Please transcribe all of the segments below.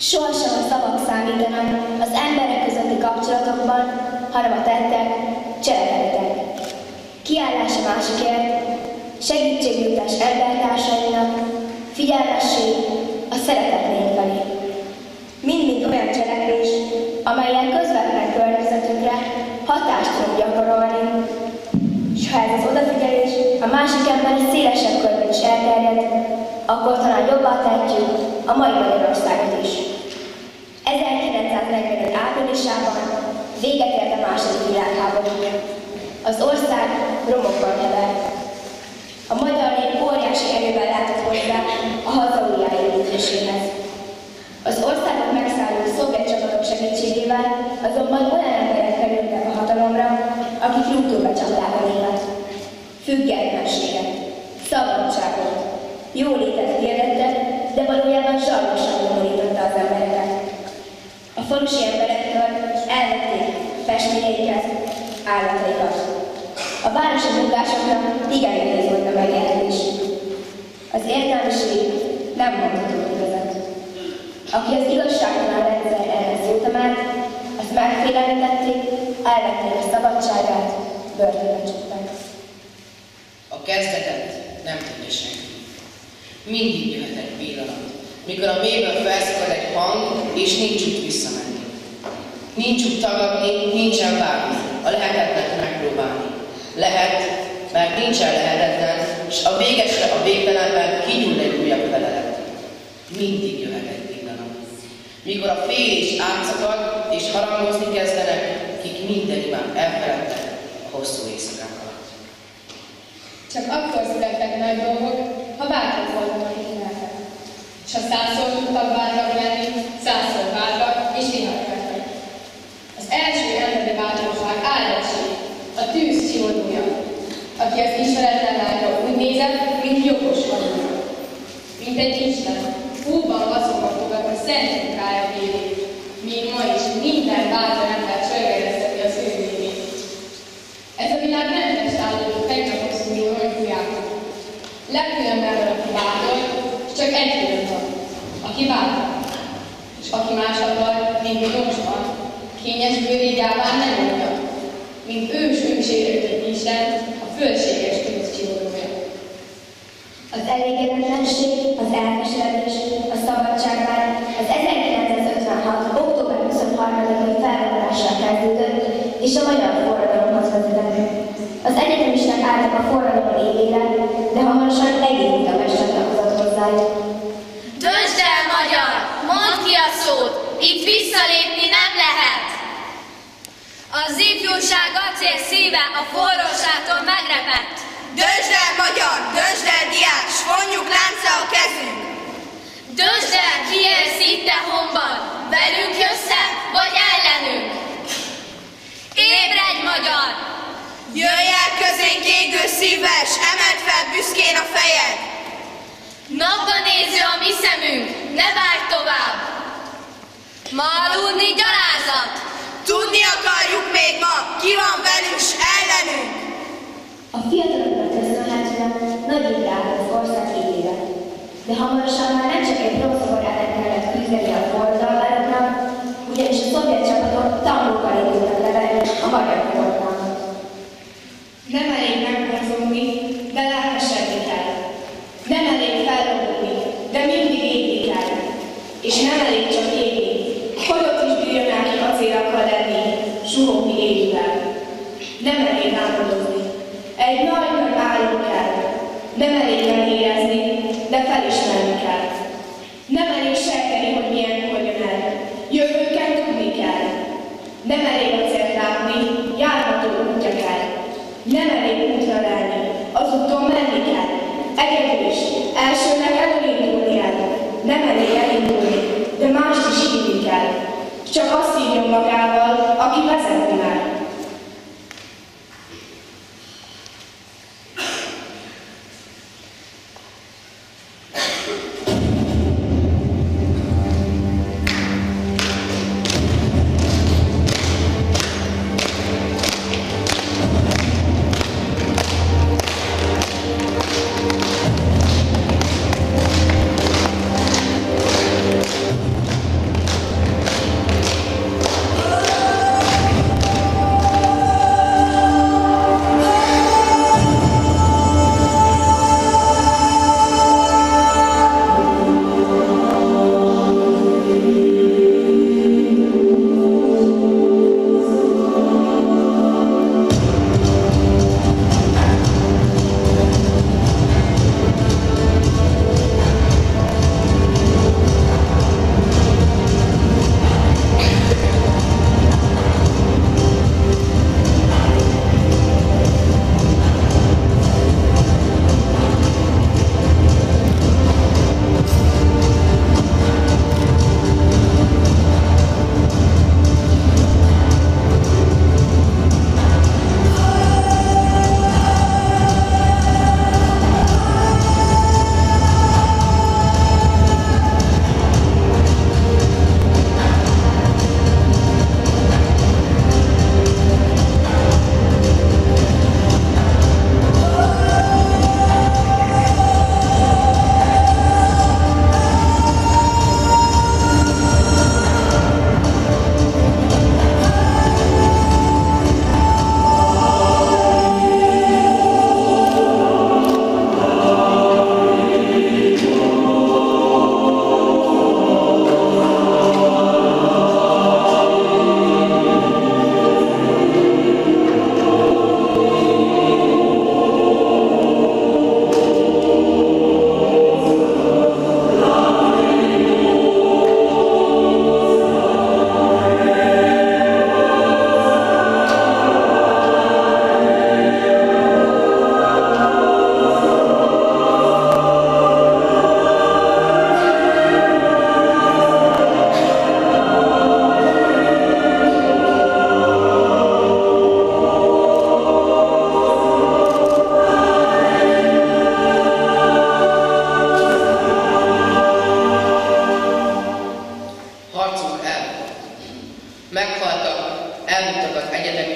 Sohasem a szavak számítanak az emberek közötti kapcsolatokban, hanem a tettek, cselekedetek. Kiállás a másikért, segítségnyújtás embertársainak, figyelmesség a szeretet lény felé. Mind-mind olyan cselekvés, amelyen közvetlen környezetünkre hatást tud gyakorolni, és ha ez az odafigyelés a másik ember szélesebb körben is elterjed, akkor talán jobban tehetjük a mai Magyarországot is. 1945 áprilisában véget ért a második világháború. Az ország romokban hevert. A magyar nép óriási erővel látott hozzá a haza újjáépítéséhez. Az országot megszálló szovjet csapatok segítségével azonban olyan emberek kerültek a hatalomra, akik rúgtóba csapták a népet. Függetlenséget, szabadságot, jólétet hirdettek, de valójában zsarnosan nyomorította az embereket. A falusi emberektől elvették festményeiket, állataikat. A városi munkásokra igen nehéz volt a megélhetés. Az értelmiség nem mondhatott igazat. Aki az igazságtalan rendszer ellen szólt már, azt megfélemlítették, elvették a szabadságát, börtönbe csukták. A kezdetet nem tudja senki. Mindig jöhet egy pillanat, mikor a mélyből felszakad egy hang, és nincs út visszamenni. Nincs út tagadni, nincsen várni, a lehetetlen megpróbálni. Lehet, mert nincsen lehetetlen, és a végesre a végtelenben kinyúl egy újabb felelet. Mindig jöhet egy pillanat. Mikor a félés átszakad, és harangozni kezdenek, kik minden imán elfeledtek a hosszú éjszakák alatt. Csak akkor születtek nagy dolgok, ha bátrak voltak ismertek. És ha százszor tudtak bátrak lenni, százszor bátrak és viharvettek. Az első emberi bátorság áldásig, a tűz csivodója, aki az ismeretlen lánya úgy nézett, mint jogos vadonra. Mint egy Isten, húban azokba fogad a szent munkája végét, míg ma is minden bátor ember csörgerezteti az ő végét. Ez a világ nem testálló tegnapok szúró hölgyújából. Legkülön ember, aki bátor, és csak egy külön van, aki bátor. És aki más akar, mint van, kényes bőrégyáván nem mondja, mint ős ősérőtött Isten, a fölséges tűz csiholója. Az elégedetlenség, az elkeseredés, a szabadságvágy az 1956. október 23-ai felvonulással kezdődött, és a magyar forradalomhoz vezetett. Az egyetemisták álltak a forradalom élére, de hamarosan egész Budapest csatlakozott hozzájuk. Döntsd el, magyar! Mondd ki a szót! Itt lehet! Az ifjúság acél szíve a forróságtól megrepett. Döntsd el, magyar! Döntsd el, diák! S vonjuk lánca a kezünk! Döntsd el, ki élsz itt te honban, velünk jössz vagy ellenünk. Ébredj, magyar! Jöjj el közé! égő szívvel, s emeld fel büszkén a fejed. Napba néző a mi szemünk, ne várj tovább! Ma aludni gyalázat! Tudni akarjuk még ma, ki van velünk, s ellenünk. A fiataloknak köszönhetően nagy az ország élére. De hamarosan már nem csak egy bronzszoborának kellett küzdeni a forradalmároknak, ugyanis a szovjet csapatok tankokkal indultak leverni a magyar fordalmat. Nem elég megmozdulni, de lelkesedni kell. Nem elég felrobogni, de mindig égni kell. És nem elég csak égni, hogy ott is bírjon el ki acélakkal lenni, suhogni égővel. Elég álmodozni. Egy nagy-nagy álom kell. Nem elég megérezni, de felismerni kell. Nem elég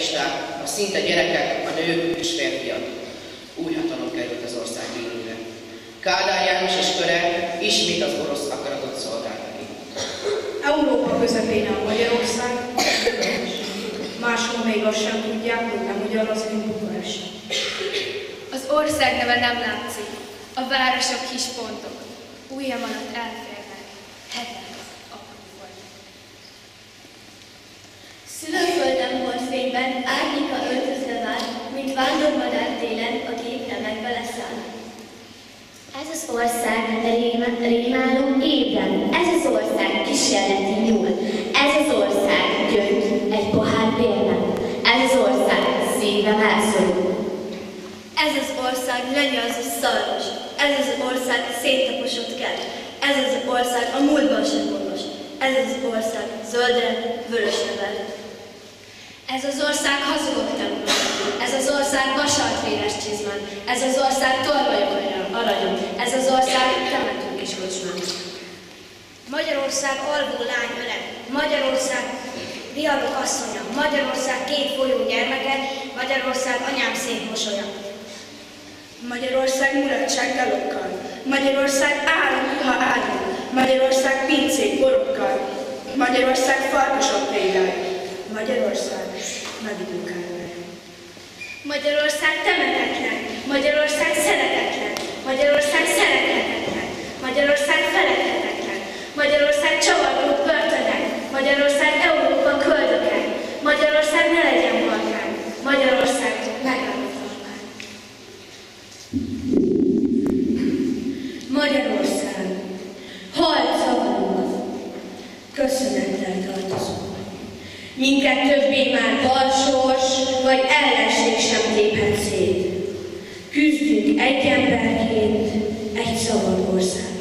egyetemisták, a szinte gyerekek, a nők és férfiak. Új hatalom került az ország élére. Kádár János és köre ismét az orosz akaratot szolgálta ki. Európa közepén a Magyarország, máshol még azt sem tudják, hogy nem ugyanaz, mint Bukarest. Az ország neve nem látszik, a városok kis pontok, ujjam alatt elférnek, árnyéka öltözve vár, mint vándormadár télen a gépnemekbe leszáll. Ez az ország rém- rémáló ébren, ez az ország kísérleti nyúl, ez az ország gyöngy egy pohár bérnek, ez az ország szívem elszorul. Ez az ország lenyelző szaros, ez az ország széttaposott kert, ez az ország a múltban sem gondos, ez az ország zöldre, vörösre vert. Ez az ország hazugok tanul, ez az ország vasalt véres csizmán, ez az ország tolvajok aranyon, ez az ország temetünk is kocsmán. Magyarország alvó lány öle, Magyarország viharok asszonya, Magyarország két folyó gyermeke, Magyarország anyám szép mosolya. Magyarország mulatság dalokkal, Magyarország áram, ha áram, Magyarország pincék borokkal, Magyarország farkasok példák, Magyarország megidőkelve. Magyarország temetetlen, Magyarország szeretetlen, Magyarország szerethetetlen, Magyarország felelhetetlen, Magyarország csavargó börtönek, Magyarország Európa köldöke, Magyarország ne legyen balkán, Magyarország Minket többé már balsors vagy ellenség sem téphet szét. Küzdünk egy emberként, egy szabad ország.